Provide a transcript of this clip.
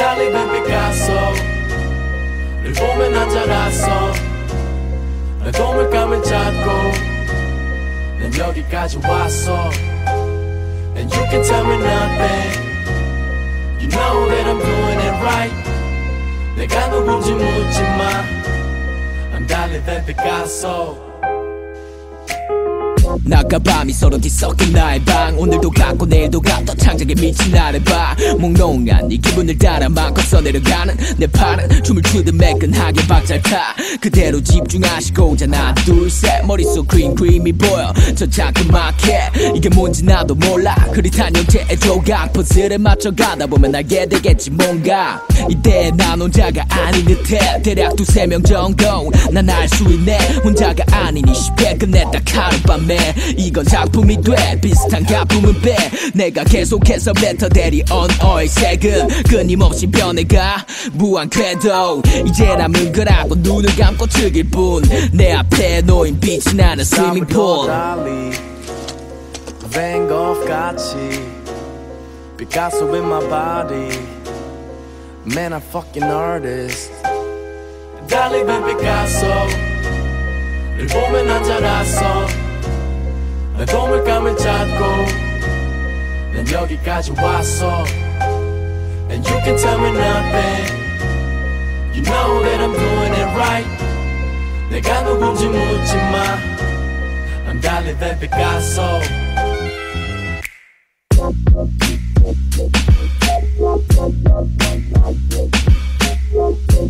calibre Picasso. Il fumo è un giarasso 난 꿈을 감을 찾고 난 And you can tell me nothing You know that I'm doing it right. 내가 누군지 묻지 마 I'm darling than Picasso. 낮과 밤이 서로 뒤섞인 나의 방. 오늘도 같고 내일도 같던 창작에 미친 나를 봐. 몽롱한 이 기분을 따라 마음껏 써내려가는 내 팔은 춤을 추듯 매끈하게 박잘 타. 그대로 집중하시고 하나 둘셋. 머릿속 그린 그림이 보여. 저 자그맣게 이게 뭔지 나도 몰라. 흐릿한 형태의 조각 퍼즐에 맞춰가다 보면 알게 되겠지 뭔가. 이때 난 혼자가 아닌 듯해. 대략 두세 명 정도. 난 알 수 있네. 혼자가 아니니 쉽게 끝냈다 하룻밤에 이건 작품이 돼. 비슷한 가품은 빼. 내가 계속해서 뱉어대리 언어의 색은 끊임없이 변해가 무한 궤도 이제 남은 거라고 눈을 감고 즐길 뿐. 내 앞에 놓인 빛이 나는 스위밍풀 Gogh 같이. Picasso in my body. Man I'm fucking artist. 달리 된 피카소 를 보면 난 자랐어 난 도물감을 찾고 난 여기까지 왔어. And you can tell me nothing. You know that I'm doing it right. 내가 누군지 묻지 마. I'm darling than Picasso Thank you.